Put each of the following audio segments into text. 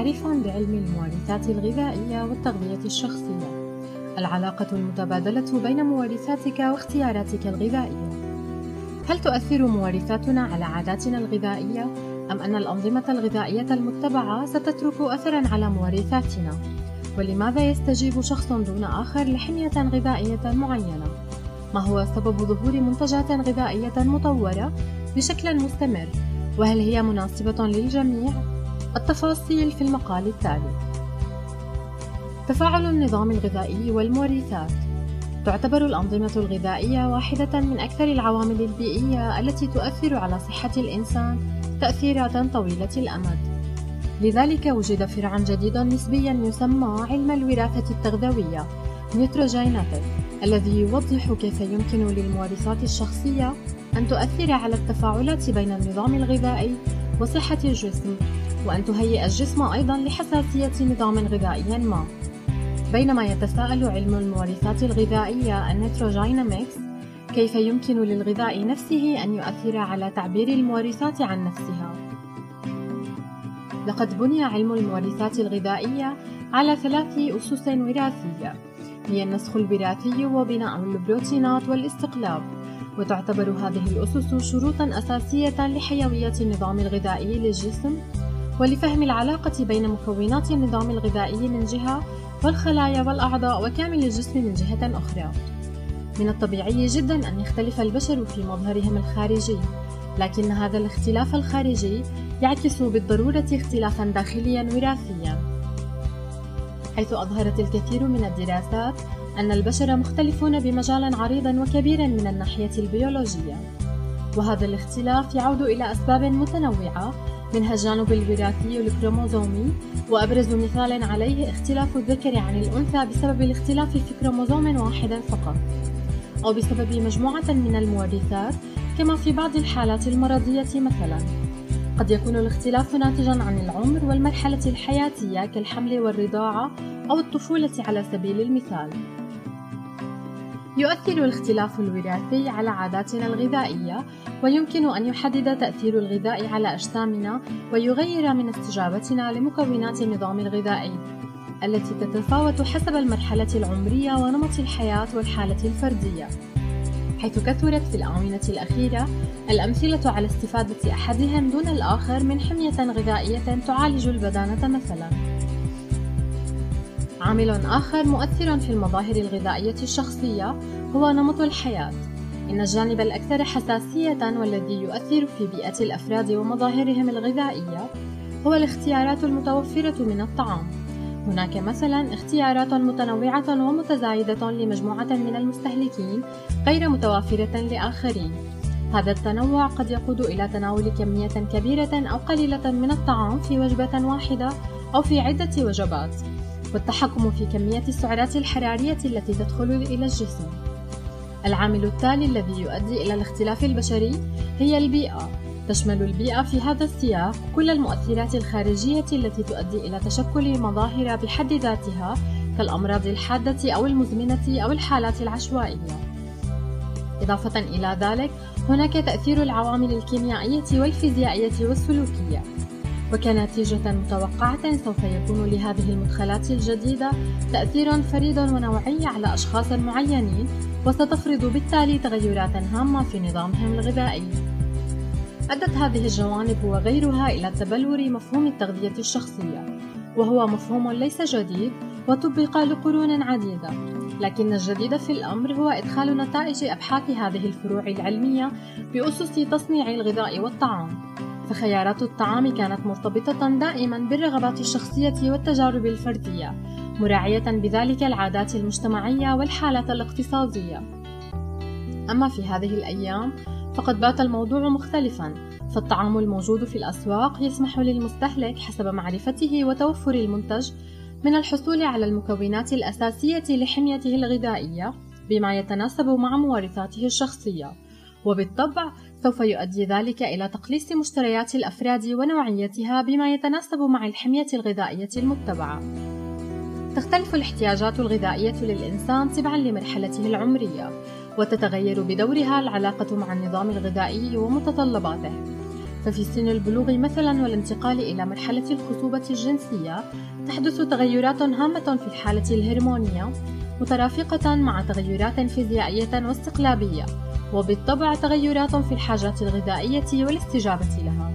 تعريفا بعلم المورثات الغذائية والتغذية الشخصية العلاقة المتبادلة بين مورثاتك واختياراتك الغذائية هل تؤثر مورثاتنا على عاداتنا الغذائية أم أن الأنظمة الغذائية المتبعة ستترك أثرا على مورثاتنا؟ ولماذا يستجيب شخص دون آخر لحمية غذائية معينة؟ ما هو سبب ظهور منتجات غذائية مطورة بشكل مستمر؟ وهل هي مناسبة للجميع؟ التفاصيل في المقال التالي تفاعل النظام الغذائي والمورثات تعتبر الأنظمة الغذائية واحدة من أكثر العوامل البيئية التي تؤثر على صحة الإنسان تأثيرات طويلة الأمد. لذلك وجد فرع جديد نسبيا يسمى علم الوراثة التغذوية نيوتروجينيتك الذي يوضح كيف يمكن للمورثات الشخصية أن تؤثر على التفاعلات بين النظام الغذائي وصحة الجسم وأن تهيئ الجسم أيضا لحساسية نظام غذائي ما. بينما يتساءل علم المورثات الغذائية النيتروجينامكس كيف يمكن للغذاء نفسه أن يؤثر على تعبير المورثات عن نفسها. لقد بني علم المورثات الغذائية على ثلاث أسس وراثية هي النسخ الوراثي وبناء البروتينات والاستقلاب وتعتبر هذه الأسس شروطا أساسية لحيوية النظام الغذائي للجسم ولفهم العلاقة بين مكونات النظام الغذائي من جهة والخلايا والأعضاء وكامل الجسم من جهة أخرى. من الطبيعي جدا أن يختلف البشر في مظهرهم الخارجي، لكن هذا الاختلاف الخارجي يعكس بالضرورة اختلافا داخليا وراثيا. حيث أظهرت الكثير من الدراسات أن البشر مختلفون بمجال عريض وكبير من الناحية البيولوجية. وهذا الاختلاف يعود إلى أسباب متنوعة منها الجانب الوراثي الكروموزومي وأبرز مثال عليه اختلاف الذكر عن الأنثى بسبب الاختلاف في كروموزوم واحد فقط أو بسبب مجموعة من المورثات كما في بعض الحالات المرضية مثلا. قد يكون الاختلاف ناتجا عن العمر والمرحلة الحياتية كالحمل والرضاعة أو الطفولة على سبيل المثال. يؤثر الاختلاف الوراثي على عاداتنا الغذائية ويمكن أن يحدد تأثير الغذاء على أجسامنا ويغير من استجابتنا لمكونات النظام الغذائي التي تتفاوت حسب المرحلة العمرية ونمط الحياة والحالة الفردية. حيث كثرت في الآونة الأخيرة الأمثلة على استفادة أحدهم دون الآخر من حمية غذائية تعالج البدانة مثلاً. عامل آخر مؤثر في المظاهر الغذائية الشخصية هو نمط الحياة. إن الجانب الأكثر حساسية والذي يؤثر في بيئة الأفراد ومظاهرهم الغذائية هو الاختيارات المتوفرة من الطعام. هناك مثلا اختيارات متنوعة ومتزايدة لمجموعة من المستهلكين غير متوافرة لآخرين. هذا التنوع قد يقود إلى تناول كمية كبيرة أو قليلة من الطعام في وجبة واحدة أو في عدة وجبات. والتحكم في كمية السعرات الحرارية التي تدخل إلى الجسم. العامل التالي الذي يؤدي إلى الاختلاف البشري هي البيئة. تشمل البيئة في هذا السياق كل المؤثرات الخارجية التي تؤدي إلى تشكل مظاهر بحد ذاتها كالأمراض الحادة أو المزمنة أو الحالات العشوائية. إضافة إلى ذلك، هناك تأثير العوامل الكيميائية والفيزيائية والسلوكية. وكنتيجة متوقعة سوف يكون لهذه المدخلات الجديدة تأثير فريد ونوعي على أشخاص معينين وستفرض بالتالي تغيرات هامة في نظامهم الغذائي. أدت هذه الجوانب وغيرها إلى تبلور مفهوم التغذية الشخصية، وهو مفهوم ليس جديد وطبق لقرون عديدة، لكن الجديد في الأمر هو إدخال نتائج أبحاث هذه الفروع العلمية بأسس تصنيع الغذاء والطعام. فخيارات الطعام كانت مرتبطة دائما بالرغبات الشخصية والتجارب الفردية مراعية بذلك العادات المجتمعية والحالة الاقتصادية. أما في هذه الأيام فقد بات الموضوع مختلفا فالطعام الموجود في الأسواق يسمح للمستهلك حسب معرفته وتوفر المنتج من الحصول على المكونات الأساسية لحميته الغذائية بما يتناسب مع مورثاته الشخصية. وبالطبع سوف يؤدي ذلك إلى تقليص مشتريات الأفراد ونوعيتها بما يتناسب مع الحمية الغذائية المتبعة. تختلف الاحتياجات الغذائية للإنسان تبعًا لمرحلته العمرية، وتتغير بدورها العلاقة مع النظام الغذائي ومتطلباته. ففي سن البلوغ مثلا والانتقال إلى مرحلة الخصوبة الجنسية تحدث تغيرات هامة في الحالة الهرمونية مترافقة مع تغيرات فيزيائية واستقلابية وبالطبع تغيرات في الحاجات الغذائية والاستجابة لها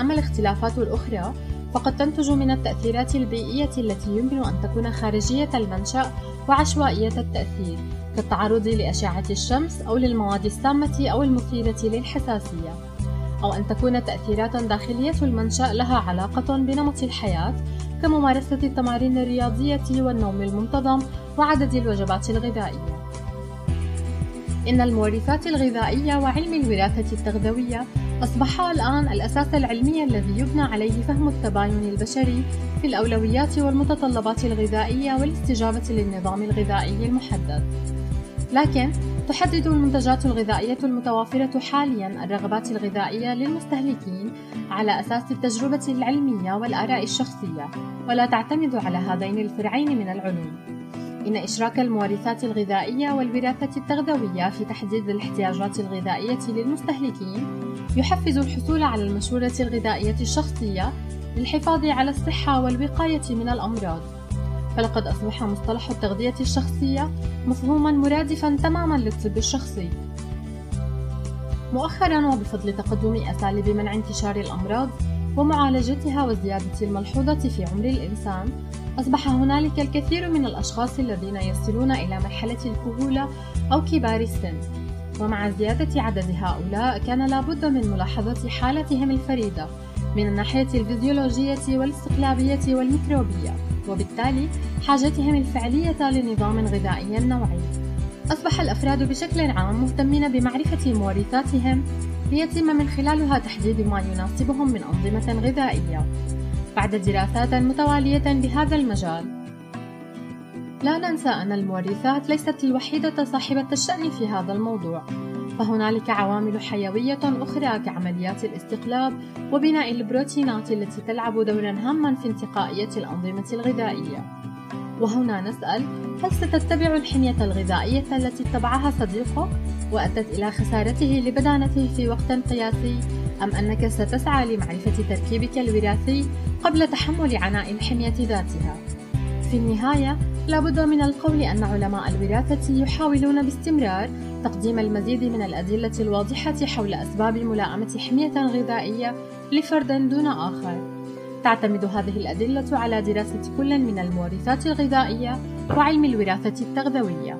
أما الاختلافات الأخرى فقد تنتج من التأثيرات البيئية التي يمكن أن تكون خارجية المنشأ وعشوائية التأثير كالتعرض لأشعة الشمس أو للمواد السامة أو المثيرة للحساسية أو أن تكون تأثيرات داخلية المنشأ لها علاقة بنمط الحياة كممارسة التمارين الرياضية والنوم المنتظم وعدد الوجبات الغذائية. إن المورثات الغذائية وعلم الوراثة التغذوية أصبحا الآن الأساس العلمي الذي يبنى عليه فهم التباين البشري في الأولويات والمتطلبات الغذائية والاستجابة للنظام الغذائي المحدد. لكن تحدد المنتجات الغذائية المتوافرة حاليا الرغبات الغذائية للمستهلكين على أساس التجربة العلمية والآراء الشخصية ولا تعتمد على هذين الفرعين من العلوم إن إشراك المورثات الغذائية والوراثة التغذوية في تحديد الاحتياجات الغذائية للمستهلكين يحفز الحصول على المشورة الغذائية الشخصية للحفاظ على الصحة والوقاية من الأمراض. فلقد أصبح مصطلح التغذية الشخصية مفهوما مرادفا تماما للطب الشخصي. مؤخرا وبفضل تقدم أساليب منع انتشار الأمراض ومعالجتها والزيادة الملحوظة في عمر الإنسان أصبح هنالك الكثير من الأشخاص الذين يصلون إلى مرحلة الكهولة أو كبار السن. ومع زيادة عدد هؤلاء كان لابد من ملاحظة حالتهم الفريدة من الناحية الفيزيولوجية والاستقلابية والميكروبية وبالتالي حاجتهم الفعلية لنظام غذائي نوعي. أصبح الأفراد بشكل عام مهتمين بمعرفة مورثاتهم ليتم من خلالها تحديد ما يناسبهم من أنظمة غذائية. بعد دراسات متوالية بهذا المجال. لا ننسى أن المورثات ليست الوحيدة صاحبة الشأن في هذا الموضوع فهنالك عوامل حيوية أخرى كعمليات الاستقلاب وبناء البروتينات التي تلعب دورا هاما في انتقائية الأنظمة الغذائية. وهنا نسأل هل ستتبع الحمية الغذائية التي اتبعها صديقك وأدت إلى خسارته لبدانته في وقت قياسي؟ أم أنك ستسعى لمعرفة تركيبك الوراثي قبل تحمل عناء الحمية ذاتها؟ في النهاية لابد من القول أن علماء الوراثة يحاولون باستمرار تقديم المزيد من الأدلة الواضحة حول أسباب ملائمة حمية غذائية لفرد دون آخر. تعتمد هذه الأدلة على دراسة كل من المورثات الغذائية وعلم الوراثة التغذوية.